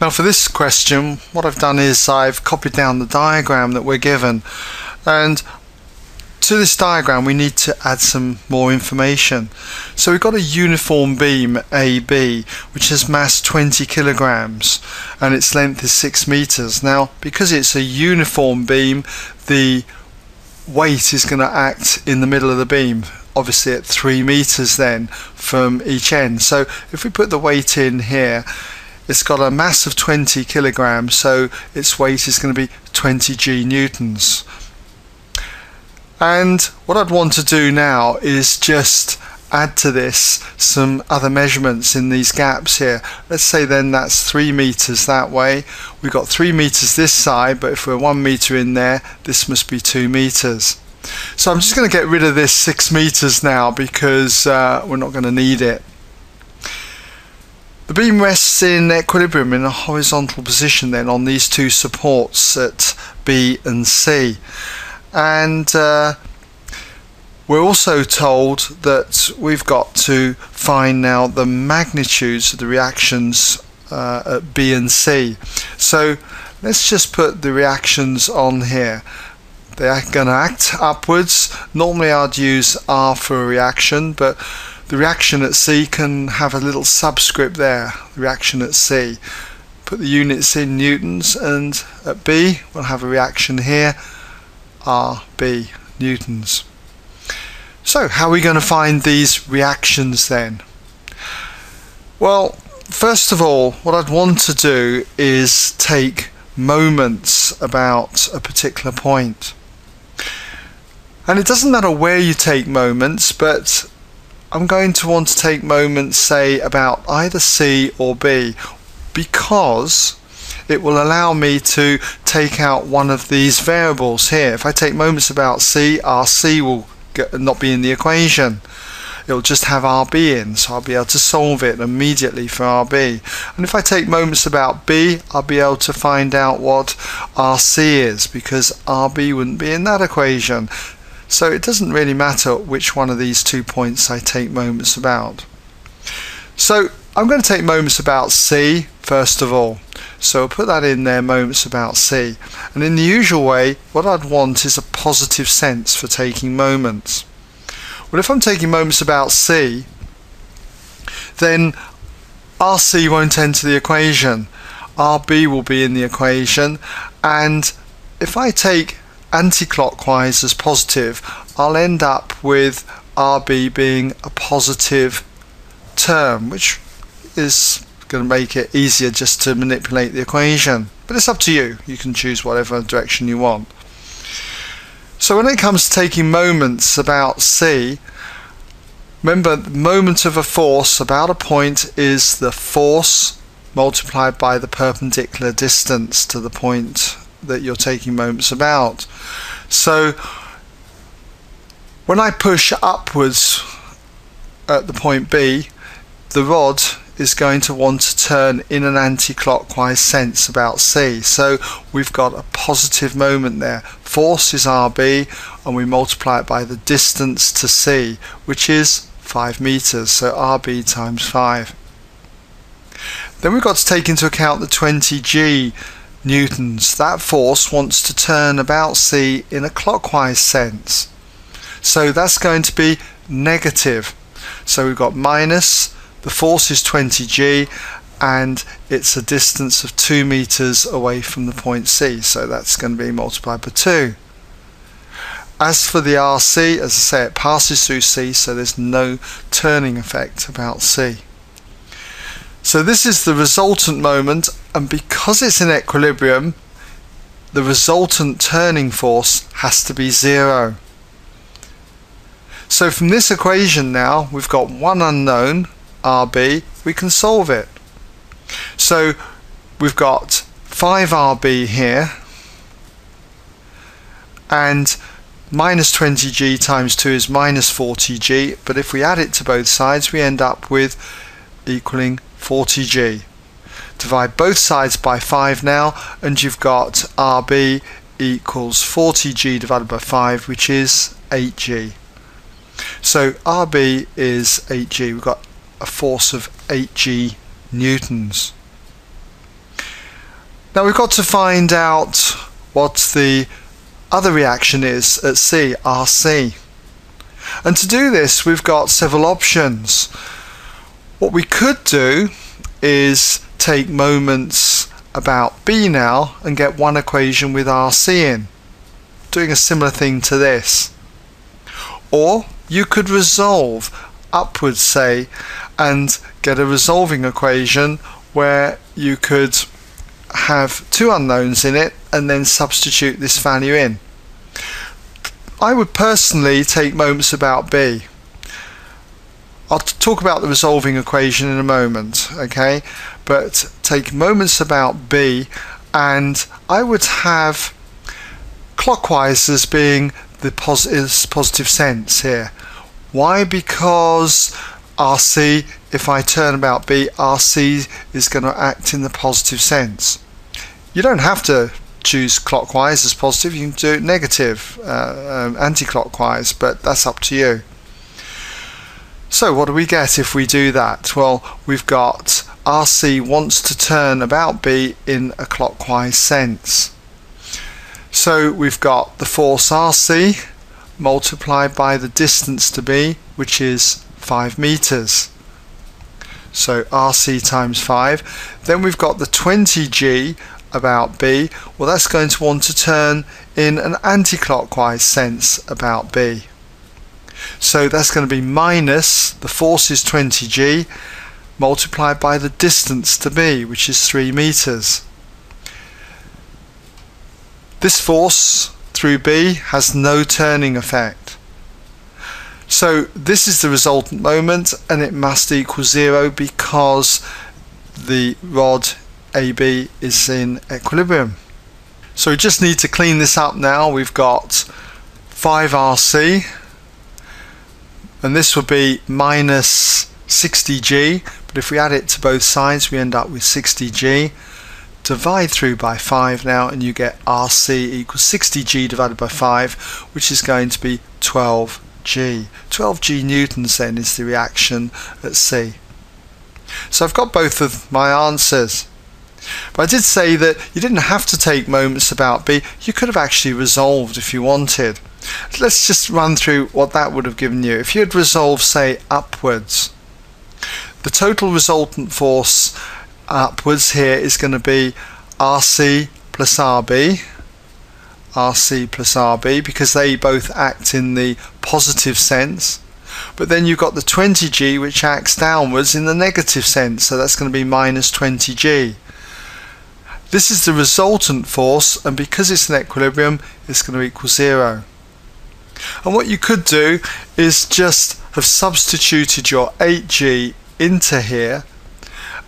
Now for this question, what I've done is I've copied down the diagram that we're given and to this diagram we need to add some more information. So we've got a uniform beam AB which has mass 20 kilograms and its length is 6 meters. Now because it's a uniform beam the weight is going to act in the middle of the beam obviously at 3 meters then from each end. So if we put the weight in here it's got a mass of 20 kilograms, so its weight is going to be 20 g newtons. And what I'd want to do now is just add to this some other measurements in these gaps here. Let's say then that's 3 meters that way. We've got 3 meters this side, but if we're 1 meter in there, this must be 2 meters. So I'm just going to get rid of this 6 meters now because uh, we're not going to need it. The beam rests in equilibrium in a horizontal position then on these two supports at B and C. And uh, we're also told that we've got to find now the magnitudes of the reactions uh, at B and C. So let's just put the reactions on here. They're going to act upwards. Normally I'd use R for a reaction but the reaction at C can have a little subscript there, the reaction at C. Put the units in newtons and at B we'll have a reaction here, RB newtons. So how are we going to find these reactions then? Well, first of all, what I'd want to do is take moments about a particular point. And it doesn't matter where you take moments, but I'm going to want to take moments say about either C or B because it will allow me to take out one of these variables here. If I take moments about C, RC will get, not be in the equation. It'll just have RB in, so I'll be able to solve it immediately for RB. And if I take moments about B, I'll be able to find out what RC is, because RB wouldn't be in that equation. So it doesn't really matter which one of these two points I take moments about. So I'm going to take moments about C first of all. So I'll put that in there, moments about C. And in the usual way, what I'd want is a positive sense for taking moments. Well, if I'm taking moments about C, then RC won't enter the equation. RB will be in the equation. And if I take anti-clockwise as positive, I'll end up with RB being a positive term, which is going to make it easier just to manipulate the equation. But it's up to you. You can choose whatever direction you want. So when it comes to taking moments about C, remember the moment of a force about a point is the force multiplied by the perpendicular distance to the point that you're taking moments about. So when I push upwards at the point B, the rod is going to want to turn in an anti-clockwise sense about C. So we've got a positive moment there. Force is RB and we multiply it by the distance to C, which is 5 meters. So RB times 5. Then we've got to take into account the 20G newtons. That force wants to turn about C in a clockwise sense. So that's going to be negative. So we've got minus, the force is 20g and it's a distance of 2 meters away from the point C. So that's going to be multiplied by 2. As for the RC, as I say, it passes through C, so there's no turning effect about C. So this is the resultant moment and because it's in equilibrium the resultant turning force has to be zero. So from this equation now we've got one unknown RB we can solve it. So we've got 5RB here and minus 20g times 2 is minus 40g but if we add it to both sides we end up with equaling 40g. Divide both sides by 5 now and you've got RB equals 40g divided by 5 which is 8g. So RB is 8g. We've got a force of 8g newtons. Now we've got to find out what the other reaction is at C, RC. And to do this we've got several options. What we could do is take moments about B now and get one equation with RC in, doing a similar thing to this. Or you could resolve upwards say and get a resolving equation where you could have two unknowns in it and then substitute this value in. I would personally take moments about B. I'll talk about the resolving equation in a moment, okay? But take moments about B and I would have clockwise as being the positive sense here. Why? Because RC, if I turn about B, RC is going to act in the positive sense. You don't have to choose clockwise as positive, you can do it negative, uh, um, anti-clockwise, but that's up to you. So what do we get if we do that? Well, we've got RC wants to turn about B in a clockwise sense. So we've got the force RC multiplied by the distance to B, which is 5 meters. So RC times 5. Then we've got the 20G about B. Well, that's going to want to turn in an anti-clockwise sense about B. So that's going to be minus, the force is 20G, multiplied by the distance to B, which is 3 meters. This force through B has no turning effect. So this is the resultant moment and it must equal zero because the rod AB is in equilibrium. So we just need to clean this up now. We've got 5RC and this would be minus 60G but if we add it to both sides we end up with 60G divide through by 5 now and you get RC equals 60G divided by 5 which is going to be 12G. 12G newtons then is the reaction at C. So I've got both of my answers. But I did say that you didn't have to take moments about B, you could have actually resolved if you wanted. Let's just run through what that would have given you. If you had resolved say upwards, the total resultant force upwards here is going to be RC plus RB RC plus RB because they both act in the positive sense. But then you've got the 20G which acts downwards in the negative sense. So that's going to be minus 20G this is the resultant force and because it's an equilibrium it's going to equal zero and what you could do is just have substituted your 8G into here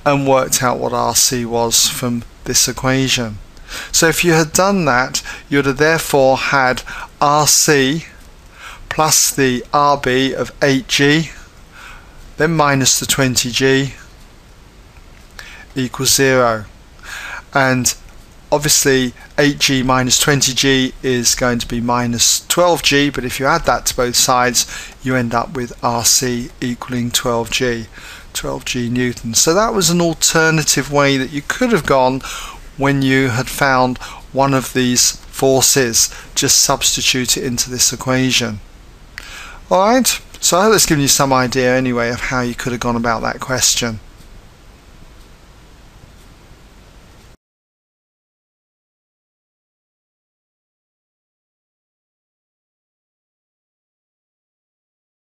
and worked out what RC was from this equation. So if you had done that, you would have therefore had RC plus the RB of 8G, then minus the 20G equals 0. And obviously 8G minus 20G is going to be minus 12G, but if you add that to both sides, you end up with RC equaling 12G. 12g newtons. So that was an alternative way that you could have gone when you had found one of these forces. Just substitute it into this equation. Alright, so I hope that's given you some idea anyway of how you could have gone about that question.